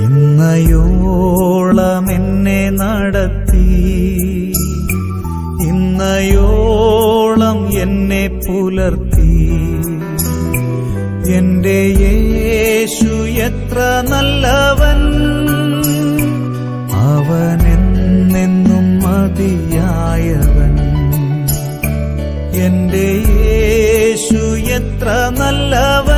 ഇന്നയോളം എന്നെ നടത്തി. ഇന്നയോളം എന്നെ പുലർത്തി. എന്റെ യേശു എത്ര നല്ലവൻ. അവനെന്നെന്നും മതിയായവൻ. എന്റെ യേശു എത്ര നല്ലവൻ.